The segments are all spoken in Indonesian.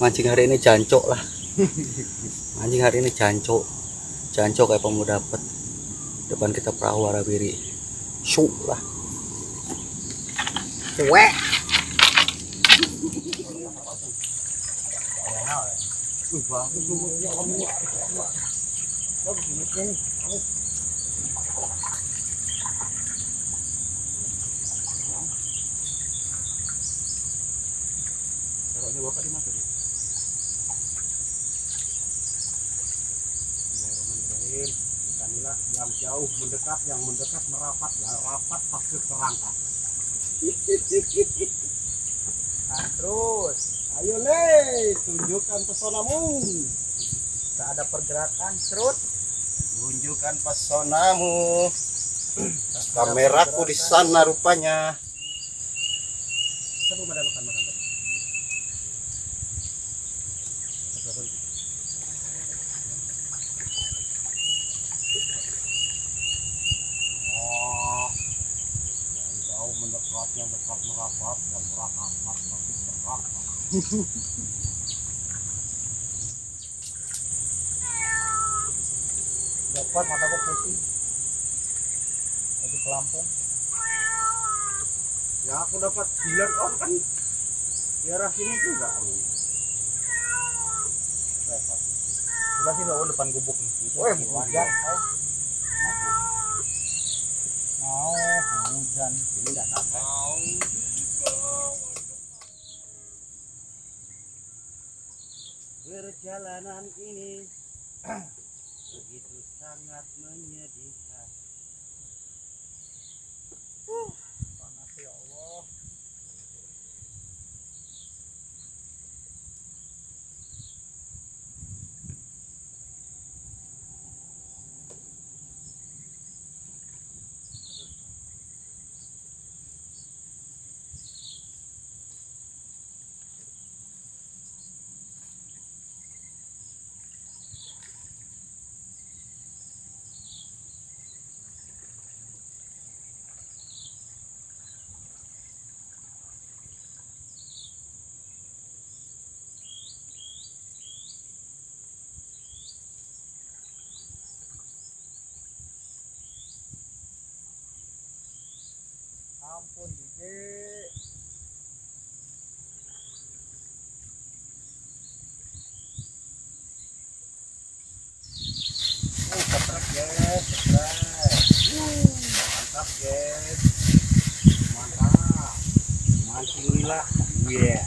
mancing hari ini jancok lah. Mancing hari ini jancok jancok kayak mau dapet. Depan kita perahu arabiri su lah. Cuek Bismillahirrahmanirrahim. Ikanlah yang jauh mendekat, yang mendekat merapat, ya rapat pasti terangkat. Nah, terus, ayo nih, tunjukkan pesonamu. Tak ada pergerakan, terus. Tunjukkan pesonamu. Kameraku di sana rupanya. Coba makan makan jauh mendekat, yang dekat merapat, yang merapat pasti terangkat. Dapat mataku pusing. Lagi pelampung. Ya aku dapat 9 on kan di arah sini juga. Repot. Sebelah sini oh depan gubuk nih. Oh, ya, hujan. Mau hujan. Ini enggak sampai. Perjalanan ini begitu sangat menyedihkan. Panas Ampun DJ. Oh, guys, mantap guys. Mantap. Yeah.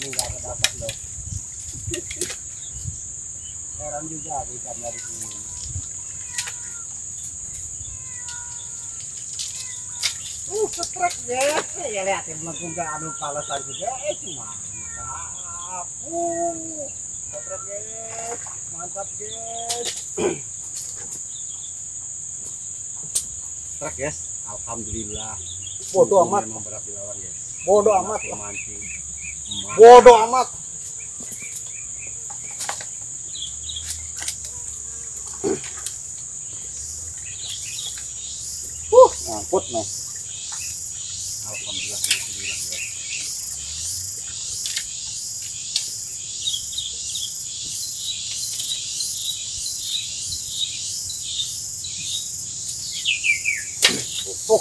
Sini nggak ada dapat loh. Heran juga aku ikan dari sini. Uh, setrek ya. Ya lihat ya belum nggak anu palasan juga. Eh, cuma mantap. Uh, setrek guys. Mantap guys. Setrek guys. alhamdulillah Bodoh amat. memang berapi lawan guys Bodoh amat mancing Bodoh amat. Uh, ngangkut nih. alhamdulillah alhamdulillah guys Uh,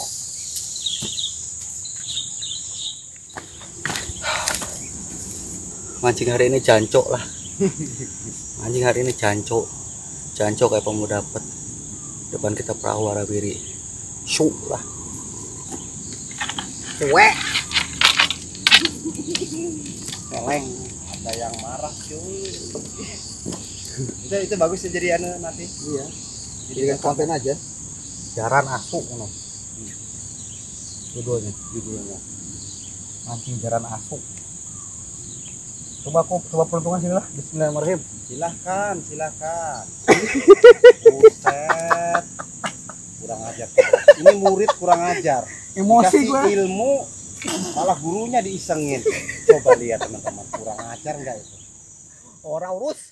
mancing hari ini jancok lah. Mancing hari ini jancok jancok kayak mau dapet. Depan kita perahu warabiri syuk lah. Cuek. keleng. Ada yang marah cuy. Itu itu bagus ya jadi anu nanti. Iya. Jadi konten aja. jaran asuk no. judulnya. Judulnya. Mancing jaran asuk coba aku coba peruntungan sini lah. Bismillahirrahmanirrahim. Silahkan silahkan. Buset. Kurang ajar. Ini murid kurang ajar. Emosi Dikasih gua. ilmu malah gurunya diisengin. Coba lihat teman-teman. Kurang ajar nggak itu? Orang urus.